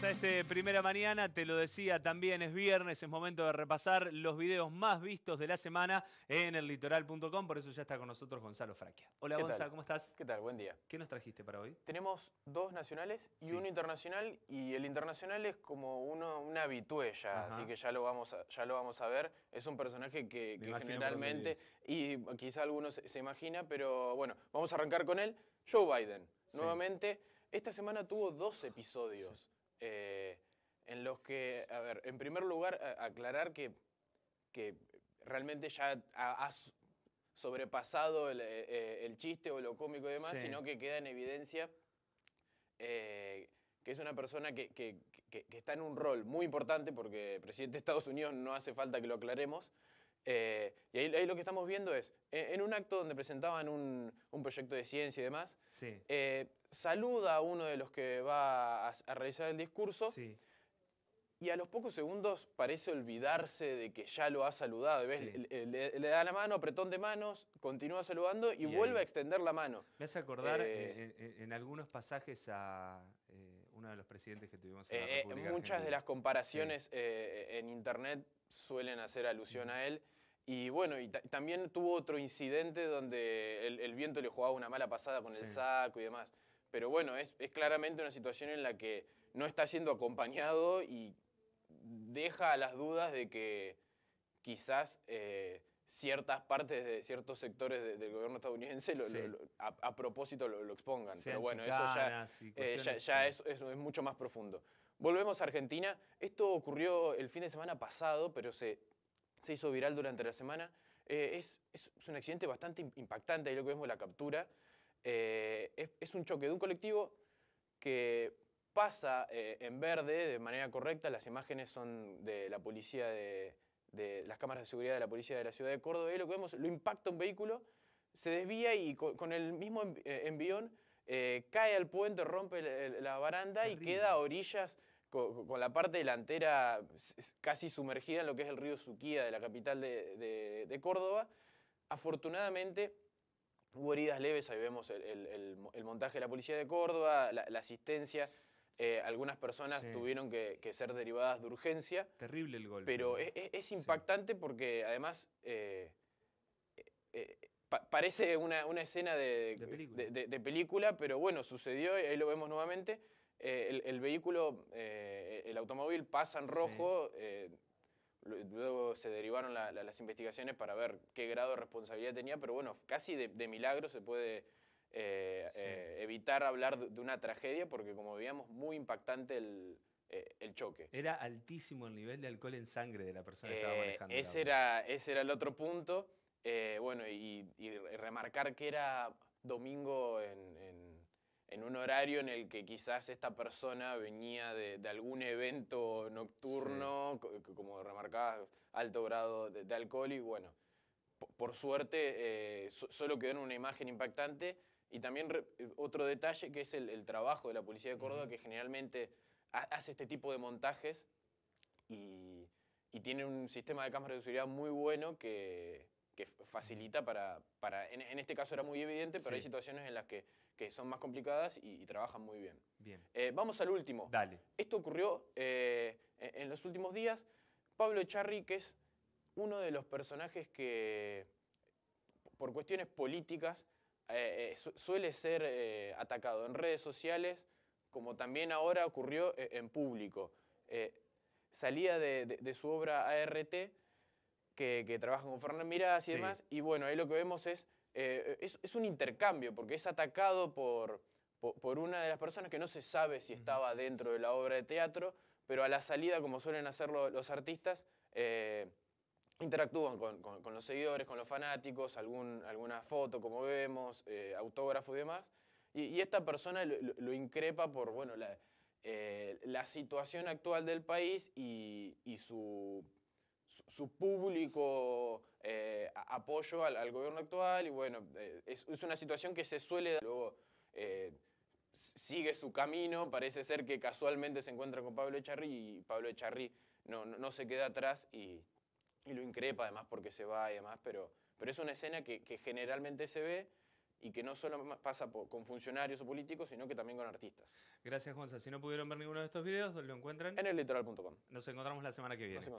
Bienvenidos a este Primera Mañana, te lo decía también, es viernes, es momento de repasar los videos más vistos de la semana en el litoral.com, por eso ya está con nosotros Gonzalo Fraquia. Hola ¿Qué Gonzalo? ¿cómo estás? ¿Qué tal? Buen día. ¿Qué nos trajiste para hoy? Tenemos dos nacionales y Sí. uno internacional y el internacional es como uno, una habitué ya, Ajá. así que ya lo, vamos a, ya lo vamos a ver. Es un personaje que, generalmente, y quizá algunos se, se imagina, pero bueno, vamos a arrancar con él. Joe Biden, Sí. nuevamente, esta semana tuvo dos episodios eh, en los que, a ver, en primer lugar, aclarar que, que realmente ya ha, ha s- sobrepasado el, eh, eh, el chiste o lo cómico y demás, Sí. sino que queda en evidencia eh, que es una persona que, que- que- que está en un rol muy importante, porque el presidente de Estados Unidos no hace falta que lo aclaremos. Eh, y ahí, ahí lo que estamos viendo es, en, un acto donde presentaban un, un proyecto de ciencia y demás, Sí. eh, saluda a uno de los que va a, a realizar el discurso Sí. y a los pocos segundos parece olvidarse de que ya lo ha saludado. ¿ves? Sí. Le, le- le da la mano, apretón de manos, continúa saludando y, Y vuelve ahí- a extender la mano. Me hace acordar Eh, en, en algunos pasajes a uno de los presidentes que tuvimos en la Eh, eh, República muchas de las comparaciones eh, en internet suelen hacer alusión a él. Y bueno, y ta- también tuvo otro incidente donde el, el viento le jugaba una mala pasada con el saco y demás. Pero bueno, es, es claramente una situación en la que no está siendo acompañado y deja a las dudas de que quizás eh, ciertas partes de ciertos sectores de- del gobierno estadounidense lo- Sí. lo- lo- a, a propósito lo, expongan. Sean Pero bueno, eso ya, eh, ya, ya es, es- es mucho más profundo. Volvemos a Argentina. Esto ocurrió el fin de semana pasado, pero se, se hizo viral durante la semana. Eh, es, es- es un accidente bastante im- impactante, ahí lo que vemos la captura. Eh, es, es un choque de un colectivo que pasa eh, en verde de manera correcta. Las imágenes son de la policía de, de las cámaras de seguridad de la policía de la ciudad de Córdoba. Ahí lo que vemos, lo impacta un vehículo, se desvía y co- con, el mismo eh, envión eh, cae al puente, rompe la baranda y queda a orillas co- con, la parte delantera casi sumergida en lo que es el río Suquía de la capital de, de- de Córdoba. Afortunadamente hubo heridas leves, ahí vemos el, el- el mo- el montaje de la policía de Córdoba, la, la asistencia. Eh, algunas personas Sí. tuvieron que, que ser derivadas de urgencia. Terrible el golpe. Pero ¿no? es, es- impactante porque además eh, eh, pa- parece una, una escena de, De película. de- de- de película, pero bueno, sucedió, y ahí lo vemos nuevamente. El, el vehículo, eh, el automóvil pasa en rojo, lu- luego se derivaron la- la- las investigaciones para ver qué grado de responsabilidad tenía, pero bueno, casi de milagro se puede eh, Sí. eh, evitar hablar de, una tragedia porque como veíamos, muy impactante el, eh, el choque. Era altísimo el nivel de alcohol en sangre de la persona que estaba Eh, manejando. ese, era, ese era el otro punto. Eh, bueno, y, y remarcar que era domingo en, en- en un horario en el que quizás esta persona venía de, de algún evento nocturno, co- como remarcaba, alto grado de, de alcohol y bueno, po- por suerte eh, so- solo quedó en una imagen impactante. Y también re- eh, otro detalle que es el, el trabajo de la Policía de Córdoba, que generalmente ha- hace este tipo de montajes y, y tiene un sistema de cámaras de seguridad muy bueno que, facilita para, para en, en este caso era muy evidente, pero hay Sí. situaciones en las que, que son más complicadas y, y trabajan muy bien. Bien. Eh, vamos al último. Dale. Esto ocurrió eh, en en los últimos días. Pablo Echarri, que es uno de los personajes que, por cuestiones políticas, eh, eh, su- suele ser eh, atacado en redes sociales, como también ahora ocurrió eh, en público. Salía de, de- de su obra ART, que, que trabaja con Fernán Mirás y Sí. demás, y bueno, ahí lo que vemos es, es, es un intercambio, porque es atacado por, po- por, una de las personas que no se sabe si estaba dentro de la obra de teatro, pero a la salida, como suelen hacerlo los artistas, interactúan con, con- los seguidores, con los fanáticos, algún, alguna foto, como vemos, eh, autógrafo y demás. Y, esta persona lo, increpa por bueno, la, eh, la situación actual del país y, y su, su, público eh, apoyo al, gobierno actual. Y bueno, eh, es, una situación que se suele dar. Luego, eh, sigue su camino, parece ser que casualmente se encuentra con Pablo Echarri y Pablo Echarri no, no se queda atrás y, y lo increpa además porque se va y demás, pero, pero es una escena que, que generalmente se ve y que no solo pasa con funcionarios o políticos, sino que también con artistas. Gracias, Gonza. Si no pudieron ver ninguno de estos videos, lo encuentran. En el litoral.com. Nos encontramos la semana que viene.